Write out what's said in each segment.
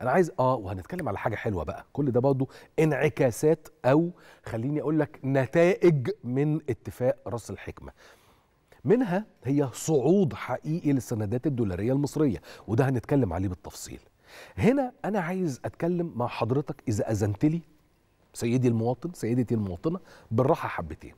أنا عايز آه وهنتكلم على حاجة حلوة بقى. كل ده برضه انعكاسات أو خليني أقول لك نتائج من اتفاق رأس الحكمة. منها هي صعود حقيقي للسندات الدولارية المصرية وده هنتكلم عليه بالتفصيل. هنا أنا عايز أتكلم مع حضرتك إذا أذنت لي سيدي المواطن سيدتي المواطنة بالراحة حبتين.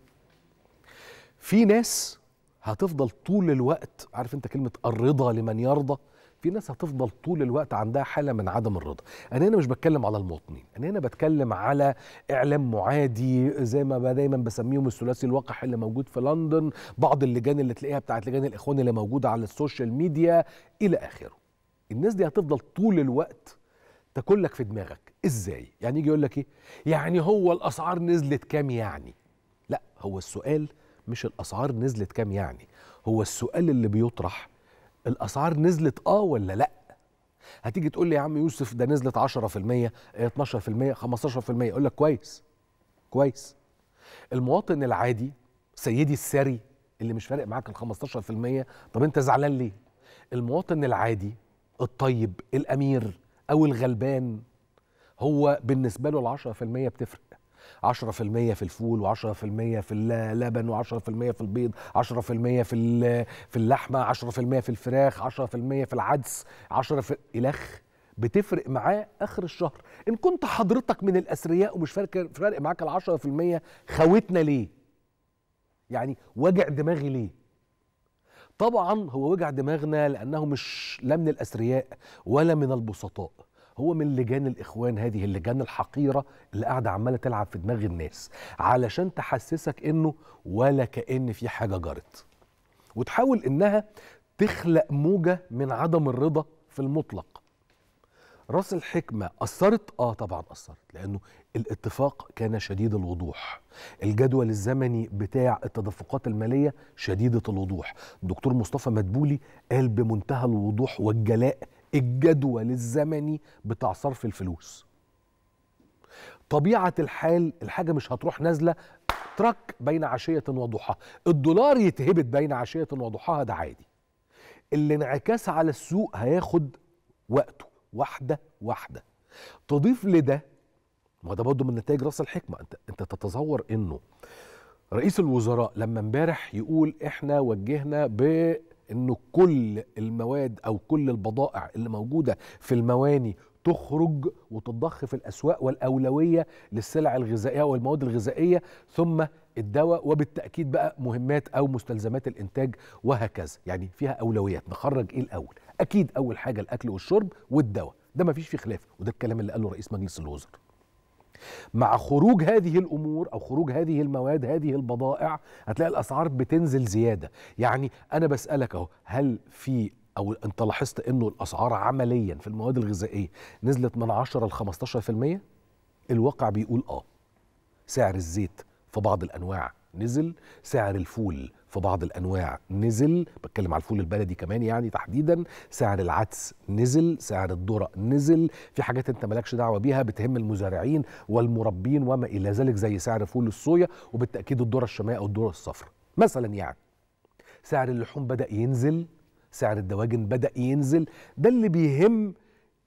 في ناس هتفضل طول الوقت عارف أنت كلمة الرضا لمن يرضى؟ في ناس هتفضل طول الوقت عندها حالة من عدم الرضا. أنا هنا مش بتكلم على المواطنين أنا هنا بتكلم على إعلام معادي زي ما دايما بسميهم الثلاثي الوقح اللي موجود في لندن بعض اللجان اللي تلاقيها بتاعت لجان الإخوان اللي موجودة على ال social media إلى آخره. الناس دي هتفضل طول الوقت تاكل لك في دماغك. إزاي؟ يعني يجي يقول لك إيه؟ يعني هو الأسعار نزلت كام يعني؟ لا هو السؤال مش الأسعار نزلت كام يعني هو السؤال اللي بيطرح الأسعار نزلت آه ولا لأ؟ هتيجي تقول لي يا عم يوسف ده نزلت 10% 12% 15% يقول لك كويس كويس. المواطن العادي سيدي السري اللي مش فارق معاك ال 15% طب أنت زعلان ليه؟ المواطن العادي الطيب الأمير أو الغلبان هو بالنسبة له ال 10% بتفرق. 10% في الفول و10% في اللبن و10% في البيض 10% في في اللحمة 10% في الفراخ 10% في العدس 10 في إلخ بتفرق معاه آخر الشهر. إن كنت حضرتك من الأثرياء ومش فارق فارق معاك ال 10% خوتنا ليه؟ يعني وجع دماغي ليه؟ طبعا هو وجع دماغنا لأنه مش لا من الأثرياء ولا من البسطاء. هو من لجان الإخوان هذه اللجان الحقيرة اللي قاعدة عمالة تلعب في دماغ الناس علشان تحسسك إنه ولا كأن في حاجة جرت. وتحاول إنها تخلق موجة من عدم الرضا في المطلق. راس الحكمة أثرت؟ آه طبعا أثرت لأنه الاتفاق كان شديد الوضوح. الجدول الزمني بتاع التدفقات المالية شديدة الوضوح. الدكتور مصطفى مدبولي قال بمنتهى الوضوح والجلاء الجدول الزمني بتاع صرف الفلوس. طبيعة الحال الحاجة مش هتروح نازلة ترك بين عشية وضحاها الدولار يتهبط بين عشية وضحاها ده عادي. الانعكاس على السوق هياخد وقته. واحدة واحدة. تضيف لده ما ده برضه من نتائج راس الحكمة. انت انت تتصور انه رئيس الوزراء لما امبارح يقول إحنا وجهنا ب إنه كل المواد أو كل البضائع اللي موجودة في المواني تخرج وتضخ في الأسواق والأولوية للسلع الغذائية والمواد الغذائية ثم الدواء وبالتأكيد بقى مهمات أو مستلزمات الإنتاج وهكذا. يعني فيها أولويات. نخرج إيه الأول؟ أكيد أول حاجة الأكل والشرب والدواء. ده ما فيش فيه خلاف. وده الكلام اللي قاله رئيس مجلس الوزراء. مع خروج هذه الأمور أو خروج هذه المواد هذه البضائع هتلاقي الأسعار بتنزل زيادة. يعني أنا بسألك أهو هل في أو أنت لاحظت إنه الأسعار عمليا في المواد الغذائية نزلت من 10 ل 15% الواقع بيقول آه. سعر الزيت في بعض الأنواع نزل سعر الفول في بعض الأنواع نزل بتكلم على الفول البلدي كمان يعني تحديدا سعر العدس نزل سعر الذرة نزل في حاجات أنت مالكش دعوة بيها بتهم المزارعين والمربين وما إلى ذلك زي سعر فول الصويا وبالتأكيد الذرة الشماء أو الذرة الصفراء مثلا يعني سعر اللحوم بدأ ينزل سعر الدواجن بدأ ينزل ده اللي بيهم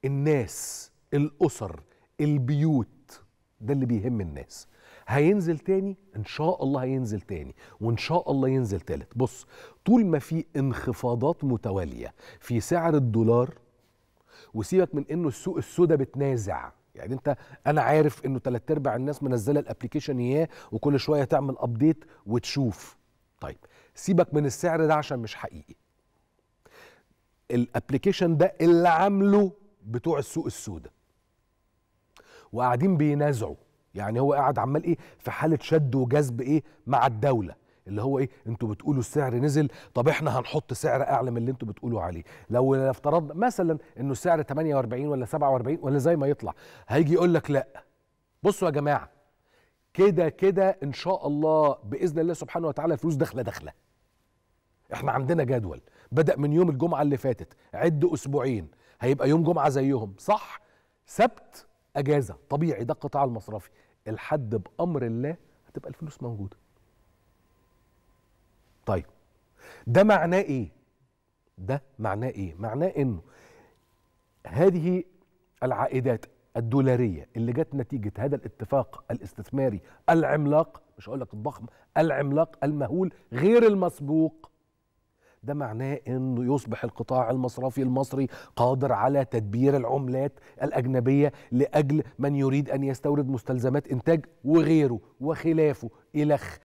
الناس الأسر البيوت ده اللي بيهم الناس. هينزل تاني؟ إن شاء الله هينزل تاني وإن شاء الله ينزل تالت. بص طول ما في انخفاضات متوالية في سعر الدولار وسيبك من إنه السوق السوداء بتنازع. يعني أنت أنا عارف إنه تلات أرباع الناس منزلة ال application إياه وكل شوية تعمل update وتشوف. طيب سيبك من السعر ده عشان مش حقيقي. ال application ده اللي عامله بتوع السوق السوداء. وقاعدين بينازعوا. يعني هو قاعد عمال إيه في حالة شد وجذب إيه مع الدولة. اللي هو إيه؟ أنتوا بتقولوا السعر نزل طب إحنا هنحط سعر أعلى من اللي أنتوا بتقولوا عليه. لو افترضنا مثلا إنه السعر 48 ولا 47 ولا زي ما يطلع هيجي يقول لك لأ. بصوا يا جماعة كده كده إن شاء الله بإذن الله سبحانه وتعالى الفلوس داخلة داخلة. إحنا عندنا جدول. بدأ من يوم الجمعة اللي فاتت عد أسبوعين هيبقى يوم جمعة زيهم صح؟ سبت أجازة طبيعي ده القطاع المصرفي. الحد بأمر الله هتبقى الفلوس موجودة. طيب ده معناه إيه؟ ده معناه إيه؟ معناه إنه هذه العائدات الدولارية اللي جت نتيجة هذا الاتفاق الاستثماري العملاق مش هقول لك الضخم العملاق المهول غير المسبوق. ده معناه إنه يصبح القطاع المصرفي المصري قادر على تدبير العملات الأجنبية لأجل من يريد أن يستورد مستلزمات إنتاج وغيره وخلافه الخ